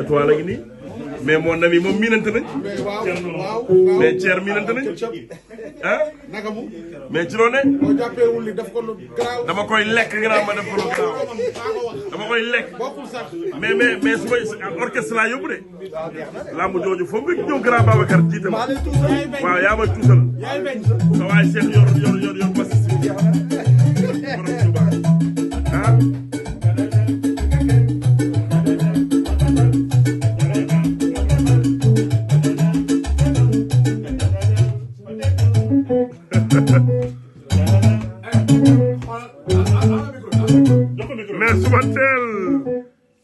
étoile a ngi nii mais mon ami moom miinante nañ mais Thierno miinante nañ ah mais ci loo ne dama koy lekk nga naan ma def ko lu garaaw dama koy lekk mais mais mais su may orchestre laa yóbbu de lamb jooju foog nga ñëw grand Babacar jiite ma waaw yaa may tuusal sa waay Cheikh yor yor yor yor bas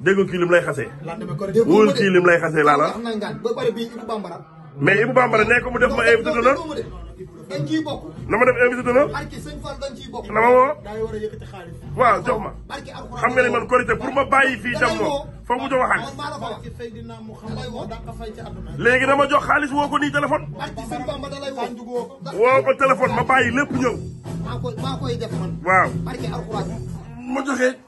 dégg kii lim lay xasee. wóol kii lim lay xasee laa la. mais Ibou Bambara nee ko mu def ma invité d'honneur. dañ ciy bokk. na ma def invité d'honneur. barki sëñ Fall dañ ciy bokk. na ma woo. daa war a yëkkati xaalis. waaw jox ma. barki alxuraan xam nga ne man korité pour ma bàyyi fii jam moom foog mu jox waxaat. léegi dama jox xaalis woo ko nii téléphone. barki sëñ Bamba da lay woo. woo ko téléphone ma bàyyi lépp ñëw. maa koy maa koy def man. waaw barki alxuraan. ma joxe.